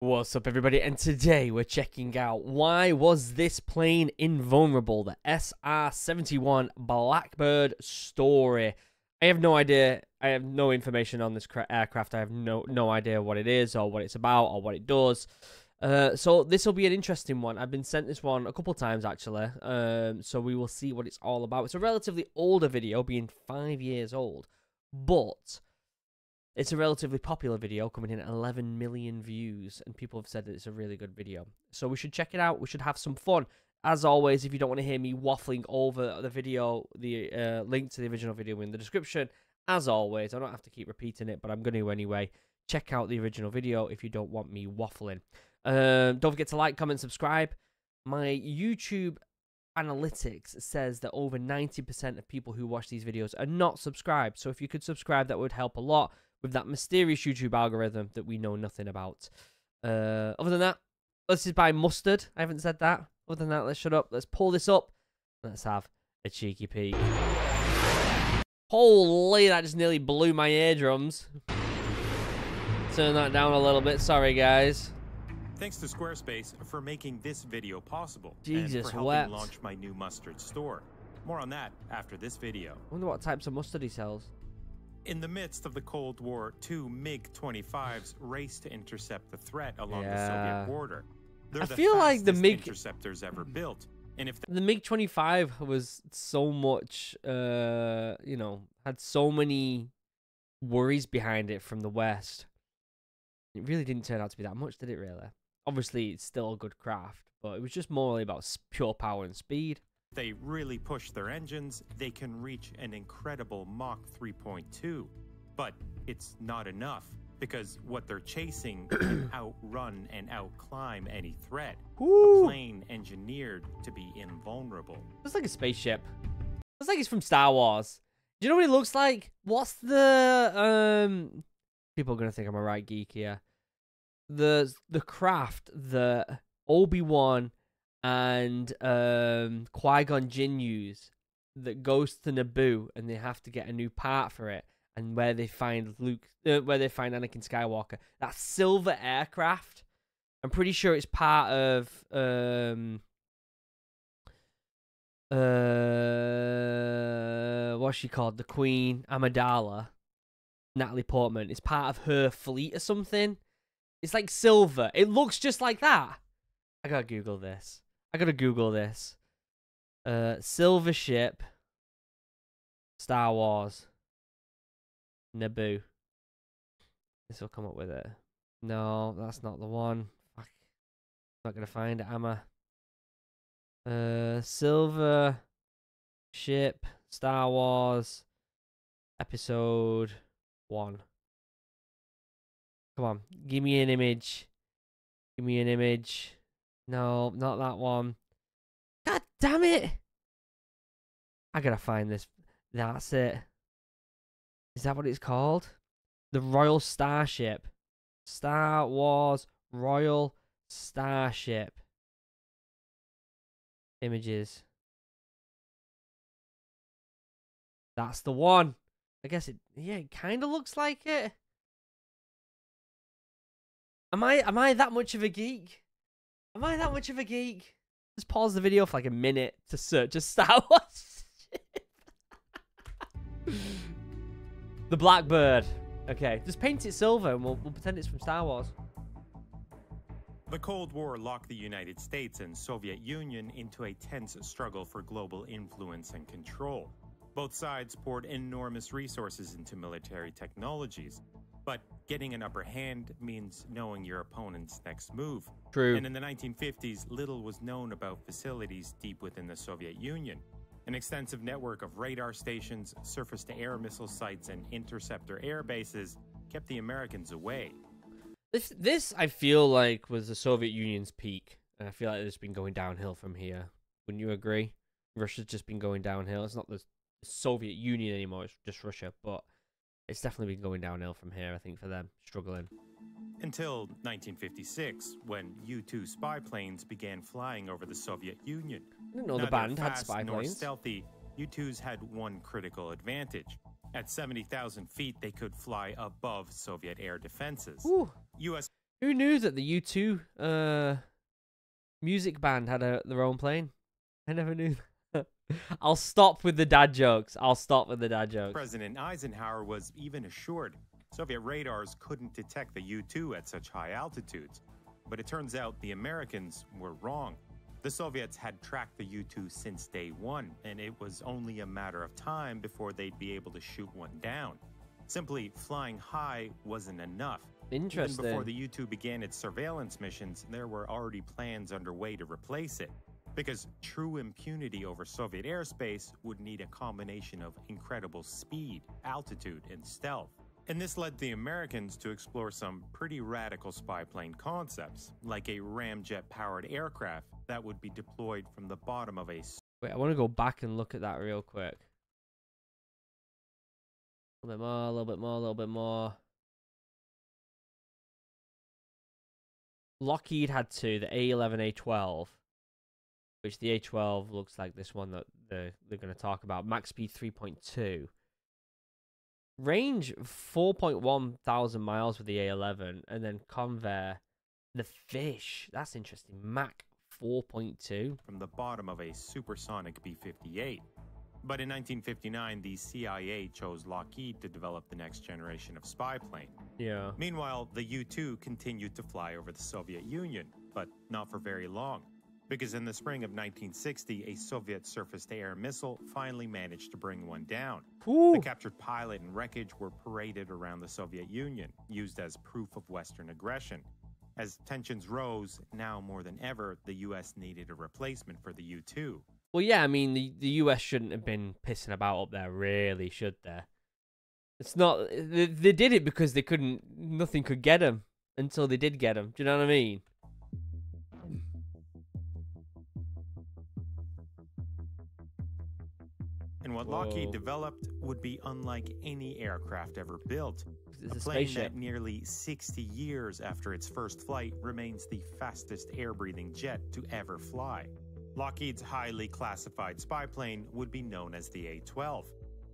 What's up everybody and today we're checking out why was this plane invulnerable the SR-71 Blackbird story. I have no idea I have no information on this aircraft I have no no idea what it is or what it's about or what it does. Uh, so this will be an interesting one. I've been sent this one a couple times actually. Um, so we will see what it's all about. It's a relatively older video being 5 years old. But it's a relatively popular video, coming in at 11 million views, and people have said that it's a really good video. So we should check it out. We should have some fun. As always, if you don't want to hear me waffling over the video, the uh, link to the original video in the description. As always, I don't have to keep repeating it, but I'm going to anyway. Check out the original video if you don't want me waffling. Um, don't forget to like, comment, subscribe. My YouTube analytics says that over 90% of people who watch these videos are not subscribed. So if you could subscribe, that would help a lot with that mysterious YouTube algorithm that we know nothing about. Uh, other than that, this is by mustard. I haven't said that. Other than that, let's shut up. Let's pull this up. Let's have a cheeky peek. Holy, that just nearly blew my eardrums. Turn that down a little bit. Sorry, guys. Thanks to Squarespace for making this video possible. Jesus, and for helping wept. launch my new mustard store. More on that after this video. I wonder what types of mustard he sells. In the midst of the Cold War, two MiG-25s raced to intercept the threat along yeah. the Soviet border. They're I the feel like the MiG interceptors ever built. And if the MiG-25 was so much, uh, you know, had so many worries behind it from the West, it really didn't turn out to be that much, did it? Really? Obviously, it's still a good craft, but it was just more about pure power and speed they really push their engines, they can reach an incredible Mach 3.2. But it's not enough because what they're chasing can outrun and outclimb any threat. Ooh. A plane engineered to be invulnerable. Looks like a spaceship. Looks like it's from Star Wars. Do you know what it looks like? What's the um? People are gonna think I'm a right geek here. The the craft that Obi Wan and um, Qui Gon Jinn use that goes to Naboo, and they have to get a new part for it, and where they find Luke, uh, where they find Anakin Skywalker. That silver aircraft. I'm pretty sure it's part of um, uh, what's she called? The Queen Amidala, Natalie Portman. It's part of her fleet or something. It's like silver. It looks just like that. I gotta Google this. I gotta Google this. Uh, Silver Ship, Star Wars, Naboo. This will come up with it. No, that's not the one. Fuck. Not gonna find it, am I? Uh, Silver Ship, Star Wars, Episode 1. Come on, give me an image. Give me an image. No, not that one. God damn it! I gotta find this. That's it. Is that what it's called? The Royal Starship. Star Wars Royal Starship. Images. That's the one. I guess it yeah, it kinda looks like it. Am I am I that much of a geek? Am I that much of a geek? Just pause the video for like a minute to search a Star Wars the Blackbird. Okay, just paint it silver and we'll, we'll pretend it's from Star Wars. The Cold War locked the United States and Soviet Union into a tense struggle for global influence and control. Both sides poured enormous resources into military technologies, getting an upper hand means knowing your opponent's next move. True. And in the 1950s, little was known about facilities deep within the Soviet Union. An extensive network of radar stations, surface to air missile sites, and interceptor air bases kept the Americans away. This, this I feel like was the Soviet Union's peak. And I feel like it's been going downhill from here. Wouldn't you agree? Russia's just been going downhill. It's not the Soviet Union anymore, it's just Russia. But it's definitely been going downhill from here, I think, for them, struggling. Until 1956, when U-2 spy planes began flying over the Soviet Union. I didn't know Neither the band had spy nor planes. stealthy, U-2s had one critical advantage. At 70,000 feet, they could fly above Soviet air defenses. Ooh. U.S. Who knew that the U2 uh, music band had a, their own plane? I never knew. I'll stop with the dad jokes. I'll stop with the dad jokes. President Eisenhower was even assured Soviet radars couldn't detect the U 2 at such high altitudes. But it turns out the Americans were wrong. The Soviets had tracked the U 2 since day one, and it was only a matter of time before they'd be able to shoot one down. Simply flying high wasn't enough. Interesting. Even before the U 2 began its surveillance missions, there were already plans underway to replace it. Because true impunity over Soviet airspace would need a combination of incredible speed, altitude, and stealth. And this led the Americans to explore some pretty radical spy plane concepts, like a ramjet powered aircraft that would be deployed from the bottom of a. Wait, I want to go back and look at that real quick. A little bit more, a little bit more, a little bit more. Lockheed had two, the A11, A12, which the A12 looks like this one that they're, they're going to talk about. Max speed 3.2. Range 4.1 thousand miles with the A11, and then Convair, the fish. That's interesting. Mach 4.2. From the bottom of a supersonic B 58. But in 1959, the CIA chose Lockheed to develop the next generation of spy plane. Yeah. Meanwhile, the U 2 continued to fly over the Soviet Union, but not for very long. Because in the spring of 1960, a Soviet surface to air missile finally managed to bring one down. Ooh. The captured pilot and wreckage were paraded around the Soviet Union, used as proof of Western aggression. As tensions rose, now more than ever, the US needed a replacement for the U 2. Well, yeah, I mean, the, the US shouldn't have been pissing about up there, really, should they? It's not. They, they did it because they couldn't. Nothing could get them until they did get them. Do you know what I mean? And what Lockheed developed would be unlike any aircraft ever built. It's a plane spaceship. that nearly 60 years after its first flight remains the fastest air breathing jet to ever fly. Lockheed's highly classified spy plane would be known as the A 12.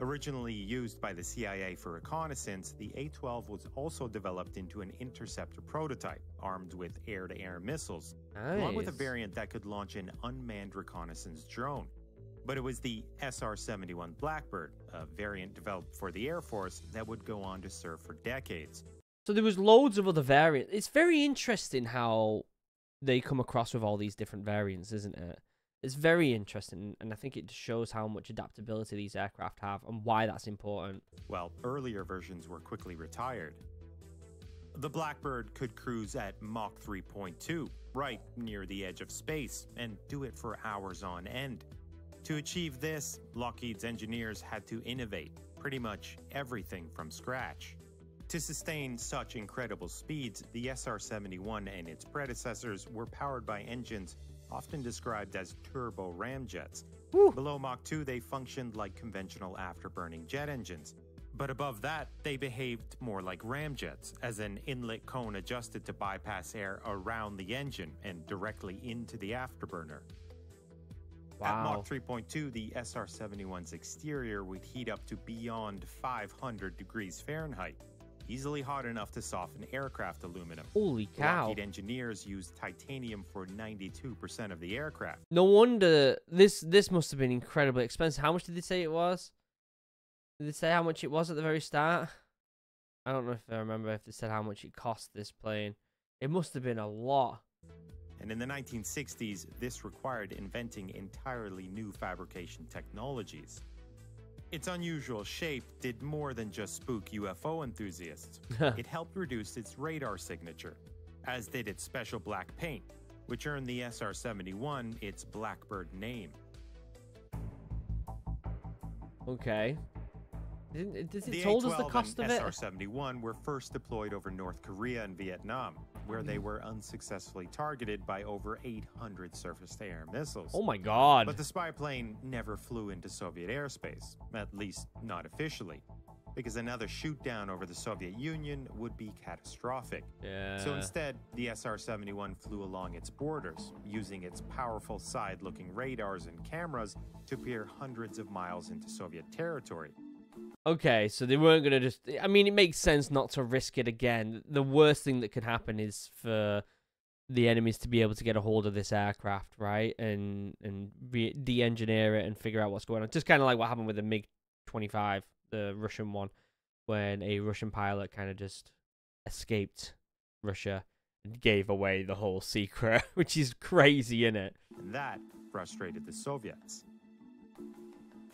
Originally used by the CIA for reconnaissance, the A 12 was also developed into an interceptor prototype, armed with air to air missiles, along with a variant that could launch an unmanned reconnaissance drone. But it was the SR 71 Blackbird, a variant developed for the Air Force that would go on to serve for decades. So there was loads of other variants. It's very interesting how they come across with all these different variants, isn't it? It's very interesting, and I think it shows how much adaptability these aircraft have and why that's important. while earlier versions were quickly retired. The Blackbird could cruise at Mach 3.2, right near the edge of space, and do it for hours on end. To achieve this, Lockheed's engineers had to innovate pretty much everything from scratch. To sustain such incredible speeds, the SR 71 and its predecessors were powered by engines often described as turbo ramjets. Below Mach 2, they functioned like conventional afterburning jet engines. But above that, they behaved more like ramjets, as an inlet cone adjusted to bypass air around the engine and directly into the afterburner. At Mach 3.2, the SR 71's exterior would heat up to beyond 500 degrees Fahrenheit, easily hot enough to soften aircraft aluminum. Holy cow. Lockheed engineers used titanium for 92% of the aircraft. No wonder this this must have been incredibly expensive. How much did they say it was? Did they say how much it was at the very start? I don't know if I remember if they said how much it cost this plane. It must have been a lot. And in the 1960s, this required inventing entirely new fabrication technologies. Its unusual shape did more than just spook UFO enthusiasts. it helped reduce its radar signature, as did its special black paint, which earned the SR 71 its Blackbird name. okay. Does it The told us the A-12 cost of it? SR-71 were first deployed over North Korea and Vietnam, where they were unsuccessfully targeted by over 800 surface-to-air missiles. Oh my god. But the spy plane never flew into Soviet airspace, at least not officially, because another shoot down over the Soviet Union would be catastrophic. yeah. So instead, the SR 71 flew along its borders, using its powerful side looking radars and cameras to peer hundreds of miles into Soviet territory. Okay, so they weren't gonna just. I mean, it makes sense not to risk it again. The worst thing that could happen is for the enemies to be able to get a hold of this aircraft, right, and and re- de-engineer it and figure out what's going on. Just kind of like what happened with the MiG twenty five, the Russian one, when a Russian pilot kind of just escaped Russia and gave away the whole secret, which is crazy, isn't it? And that frustrated the Soviets.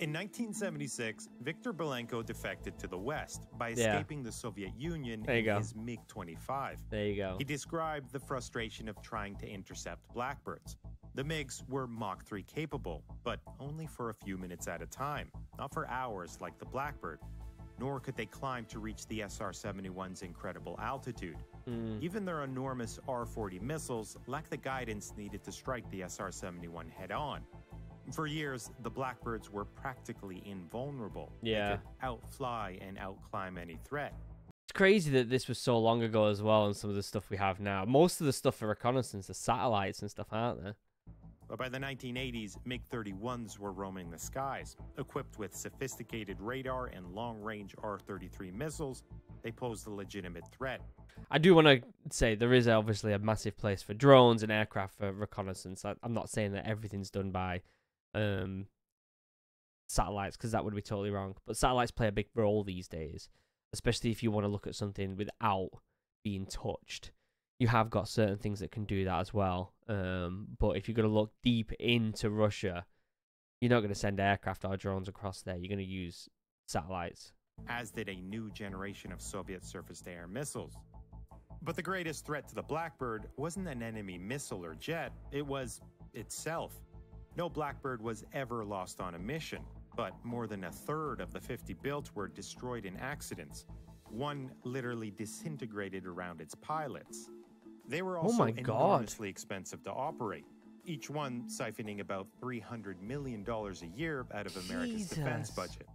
In 1976, Viktor Belenko defected to the West by Yeah. escaping the Soviet Union in go. his MiG 25. There you go. He described the frustration of trying to intercept blackbirds. The MiGs were Mach 3 capable, but only for a few minutes at a time, not for hours like the Blackbird. Nor could they climb to reach the SR 71's incredible altitude. Mm. Even their enormous R 40 missiles lack the guidance needed to strike the SR 71 head on. For years, the Blackbirds were practically invulnerable. Yeah. They could outfly and outclimb any threat. It's crazy that this was so long ago as well, and some of the stuff we have now. Most of the stuff for reconnaissance are satellites and stuff, aren't there? But by the 1980s, MiG 31s were roaming the skies. Equipped with sophisticated radar and long range R 33 missiles, they posed a legitimate threat. I do want to say there is obviously a massive place for drones and aircraft for reconnaissance. I'm not saying that everything's done by um, satellites because that would be totally wrong. But satellites play a big role these days, especially if you want to look at something without being touched. You have got certain things that can do that as well. Um, but if you're going to look deep into Russia, you're not going to send aircraft or drones across there. You're going to use satellites. as did a new generation of Soviet surface to air missiles. But the greatest threat to the Blackbird wasn't an enemy missile or jet, it was itself. No Blackbird was ever lost on a mission, but more than a third of the 50 built were destroyed in accidents. One literally disintegrated around its pilots. They were Oh also God. enormously expensive to operate, each one siphoning about $300 million a year out of America's defense budget.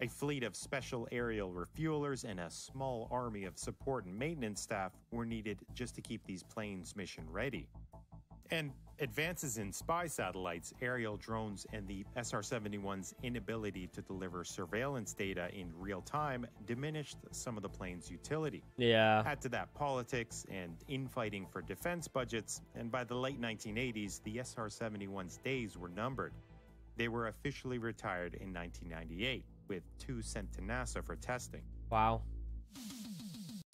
A fleet of special aerial refuelers and a small army of support and maintenance staff were needed just to keep these planes mission ready. And advances in spy satellites, aerial drones, and the SR 71's inability to deliver surveillance data in real time diminished some of the plane's utility. Yeah. Add to that politics and infighting for defense budgets, and by the late 1980s, the SR 71's days were numbered. They were officially retired in 1998, with two sent to NASA for testing. Wow.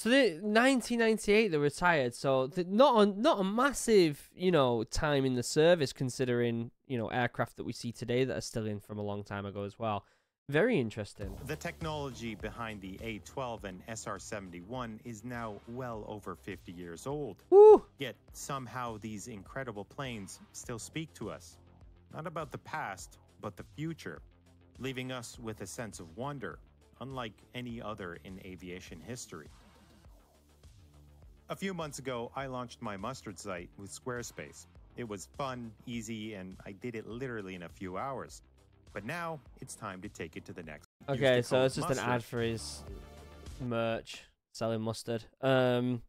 So the 1998 they retired. So the, not a not a massive you know time in the service considering you know aircraft that we see today that are still in from a long time ago as well. Very interesting. The technology behind the A 12 and SR 71 is now well over 50 years old. Woo! Yet somehow these incredible planes still speak to us. Not about the past, but the future, leaving us with a sense of wonder, unlike any other in aviation history. A few months ago, I launched my mustard site with Squarespace. It was fun, easy, and I did it literally in a few hours. But now it's time to take it to the next. Okay, so it's just mustard. an ad for his merch selling mustard. Um,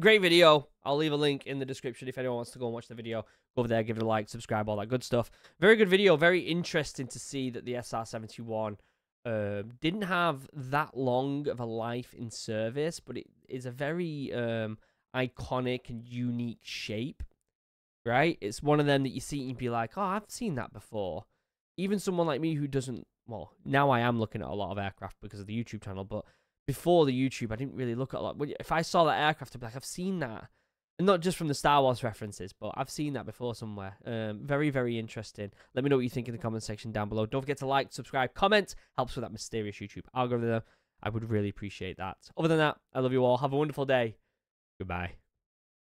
great video. I'll leave a link in the description if anyone wants to go and watch the video. Go over there, give it a like, subscribe, all that good stuff. Very good video. Very interesting to see that the SR71 um, didn't have that long of a life in service, but it is a very um, iconic and unique shape. Right? It's one of them that you see and you'd be like, oh, I've seen that before. Even someone like me who doesn't, well, now I am looking at a lot of aircraft because of the YouTube channel, but before the YouTube, I didn't really look at a lot. If I saw that aircraft, I'd be like, I've seen that. And not just from the Star Wars references, but I've seen that before somewhere. Um, very, very interesting. Let me know what you think in the comment section down below. Don't forget to like, subscribe, comment. Helps with that mysterious YouTube algorithm. I would really appreciate that. Other than that, I love you all. Have a wonderful day. Goodbye.